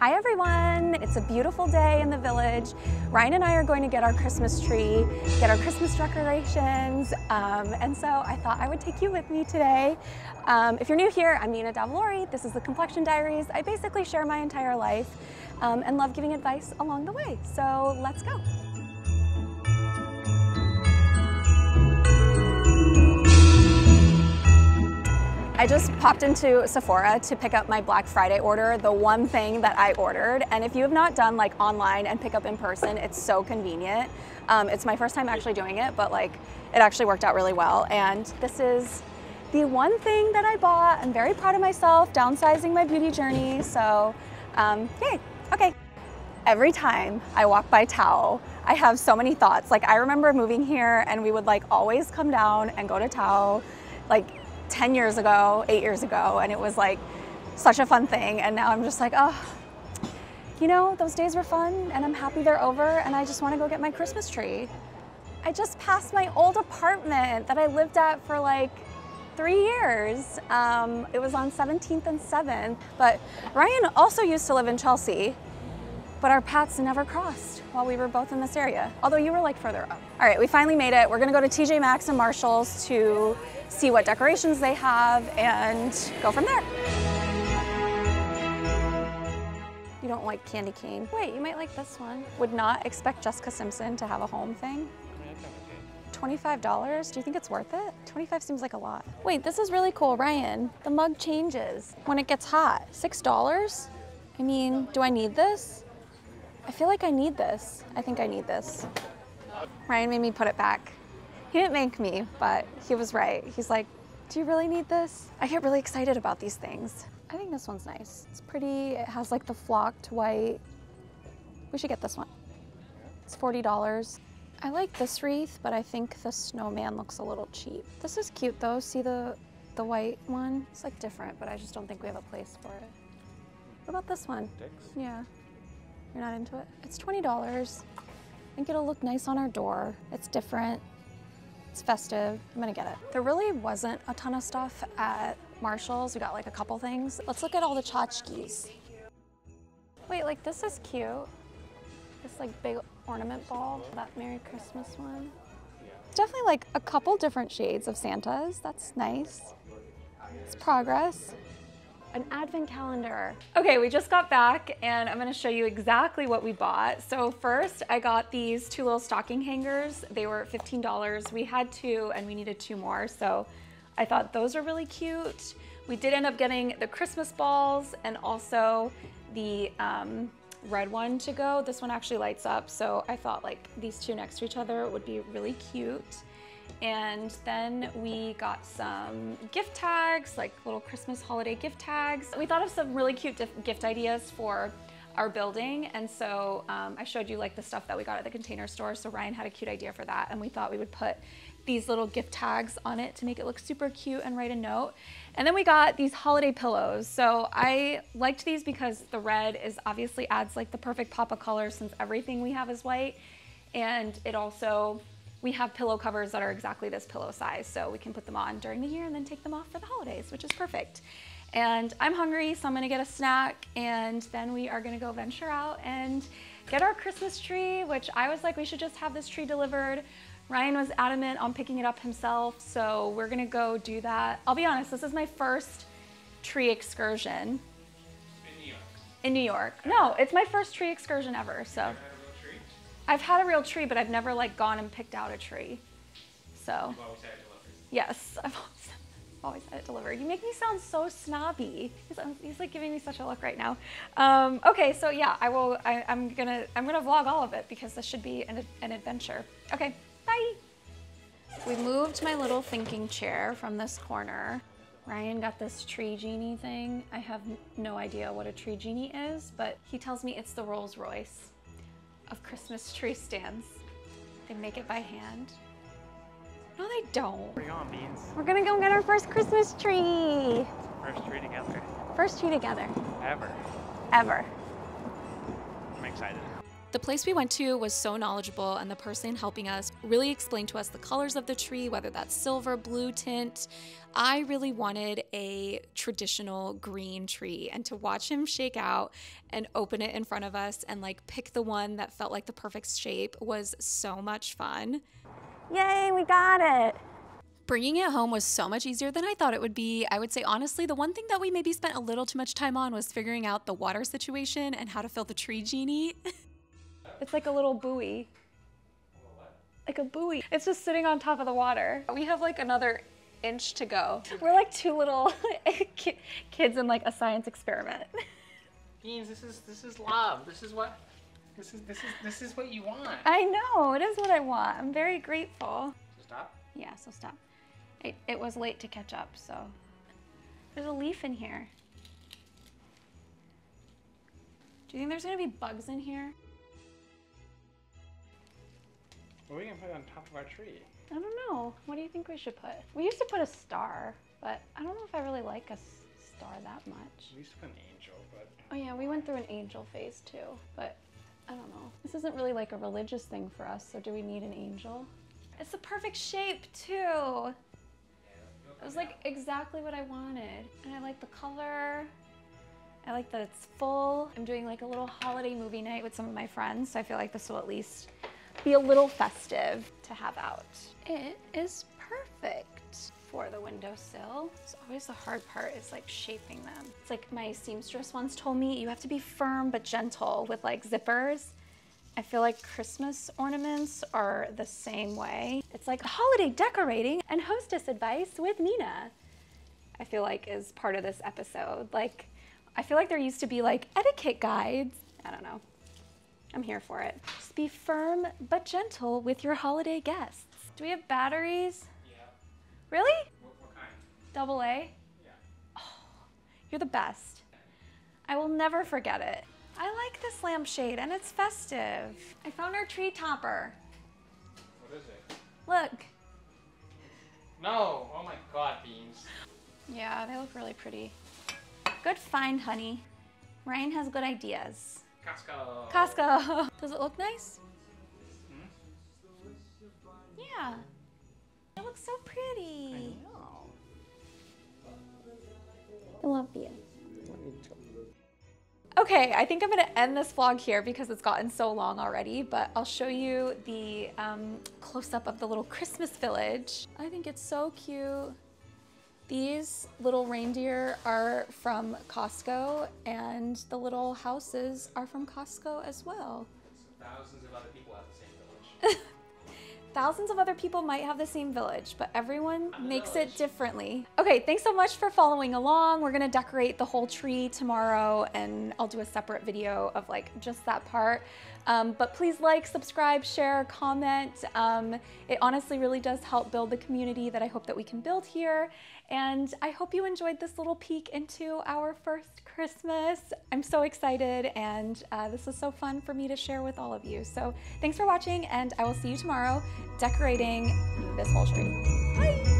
Hi everyone! It's a beautiful day in the village. Ryan and I are going to get our Christmas tree, get our Christmas decorations, um, and so I thought I would take you with me today. Um, if you're new here, I'm Nina Davuluri. This is the Complexion Diaries. I basically share my entire life um, and love giving advice along the way. So let's go. I just popped into Sephora to pick up my Black Friday order, the one thing that I ordered. And if you have not done like online and pick up in person, it's so convenient. Um, it's my first time actually doing it, but like it actually worked out really well. And this is the one thing that I bought. I'm very proud of myself, downsizing my beauty journey. So um, yay, okay. Every time I walk by Tao, I have so many thoughts. Like I remember moving here and we would like always come down and go to Tao. Like 10 years ago, eight years ago, and it was like such a fun thing. And now I'm just like, oh, you know, those days were fun and I'm happy they're over and I just want to go get my Christmas tree. I just passed my old apartment that I lived at for like three years. Um, it was on 17th and 7th. But Ryan also used to live in Chelsea, but our paths never crossed while we were both in this area, although you were like further up. All right, we finally made it. We're gonna go to TJ Maxx and Marshall's to see what decorations they have and go from there. You don't like candy cane. Wait, you might like this one. Would not expect Jessica Simpson to have a home thing. $25? Do you think it's worth it? 25 seems like a lot. Wait, this is really cool, Ryan. The mug changes when it gets hot. $6? I mean, do I need this? I feel like I need this. I think I need this. Ryan made me put it back. He didn't make me, but he was right. He's like, do you really need this? I get really excited about these things. I think this one's nice. It's pretty, it has like the flocked white. We should get this one. It's $40. I like this wreath, but I think the snowman looks a little cheap. This is cute though. See the, the white one? It's like different, but I just don't think we have a place for it. What about this one? Dicks? Yeah. You're not into it? It's $20. I think it'll look nice on our door. It's different. It's festive. I'm gonna get it. There really wasn't a ton of stuff at Marshall's. We got like a couple things. Let's look at all the tchotchkes. Wait, like this is cute. This like big ornament ball. That Merry Christmas one. Definitely like a couple different shades of Santas. That's nice. It's progress an advent calendar. Okay, we just got back and I'm gonna show you exactly what we bought. So first I got these two little stocking hangers. They were $15. We had two and we needed two more. So I thought those are really cute. We did end up getting the Christmas balls and also the um, red one to go. This one actually lights up. So I thought like these two next to each other would be really cute. And then we got some gift tags, like little Christmas holiday gift tags. We thought of some really cute gift ideas for our building. And so um, I showed you like the stuff that we got at the container store. So Ryan had a cute idea for that. And we thought we would put these little gift tags on it to make it look super cute and write a note. And then we got these holiday pillows. So I liked these because the red is obviously adds like the perfect pop of color since everything we have is white. And it also we have pillow covers that are exactly this pillow size, so we can put them on during the year and then take them off for the holidays, which is perfect. And I'm hungry, so I'm gonna get a snack, and then we are gonna go venture out and get our Christmas tree, which I was like, we should just have this tree delivered. Ryan was adamant on picking it up himself, so we're gonna go do that. I'll be honest, this is my first tree excursion. In New York. In New York. No, it's my first tree excursion ever, so. I've had a real tree, but I've never like gone and picked out a tree. So. Yes, I've always, always had it delivered. You make me sound so snobby. He's, he's like giving me such a look right now. Um, okay, so yeah, I will. I, am gonna I'm gonna vlog all of it because this should be an, an adventure. Okay, bye. We moved my little thinking chair from this corner. Ryan got this tree genie thing. I have no idea what a tree genie is, but he tells me it's the Rolls Royce of Christmas tree stands. They make it by hand. No, they don't. You on, Beans? We're gonna go get our first Christmas tree. First tree together. First tree together. Ever. Ever. I'm excited. The place we went to was so knowledgeable, and the person helping us really explained to us the colors of the tree, whether that's silver, blue tint. I really wanted a traditional green tree, and to watch him shake out and open it in front of us and like pick the one that felt like the perfect shape was so much fun. Yay, we got it. Bringing it home was so much easier than I thought it would be. I would say, honestly, the one thing that we maybe spent a little too much time on was figuring out the water situation and how to fill the tree genie. It's like a little buoy. Like a buoy. It's just sitting on top of the water. We have like another inch to go. We're like two little kids in like a science experiment. Beans, this is this is love. This is what this is this is this is what you want. I know, it is what I want. I'm very grateful. So stop. Yeah, so stop. It, it was late to catch up, so. There's a leaf in here. Do you think there's gonna be bugs in here? What are we gonna put on top of our tree? I don't know. What do you think we should put? We used to put a star, but I don't know if I really like a star that much. We used to put an angel, but Oh yeah, we went through an angel phase too, but I don't know. This isn't really like a religious thing for us, so do we need an angel? It's the perfect shape too. It was like exactly what I wanted. And I like the color. I like that it's full. I'm doing like a little holiday movie night with some of my friends, so I feel like this will at least be a little festive to have out. It is perfect for the windowsill. It's always the hard part is like shaping them. It's like my seamstress once told me, you have to be firm but gentle with like zippers. I feel like Christmas ornaments are the same way. It's like holiday decorating and hostess advice with Nina. I feel like is part of this episode. Like, I feel like there used to be like etiquette guides. I don't know. I'm here for it. Just be firm but gentle with your holiday guests. Do we have batteries? yeah. Really? What, what kind? Double A? Yeah. Oh, You're the best. I will never forget it. I like this lampshade and it's festive. I found our tree topper. What is it? Look. No! Oh my god, beans. Yeah, they look really pretty. Good find, honey. Ryan has good ideas. Costco. Costco. Does it look nice? Hmm? Yeah. It looks so pretty. No. I love you. Okay, I think I'm gonna end this vlog here because it's gotten so long already, but I'll show you the um, close-up of the little Christmas village. I think it's so cute. These little reindeer are from Costco and the little houses are from Costco as well. Thousands of other people have the same village. Thousands of other people might have the same village, but everyone makes it differently. Okay, thanks so much for following along. We're gonna decorate the whole tree tomorrow and I'll do a separate video of like just that part. Um, but please like, subscribe, share, comment. Um, it honestly really does help build the community that I hope that we can build here. And I hope you enjoyed this little peek into our first Christmas. I'm so excited and uh, this was so fun for me to share with all of you. So thanks for watching and I will see you tomorrow decorating this whole tree. Bye.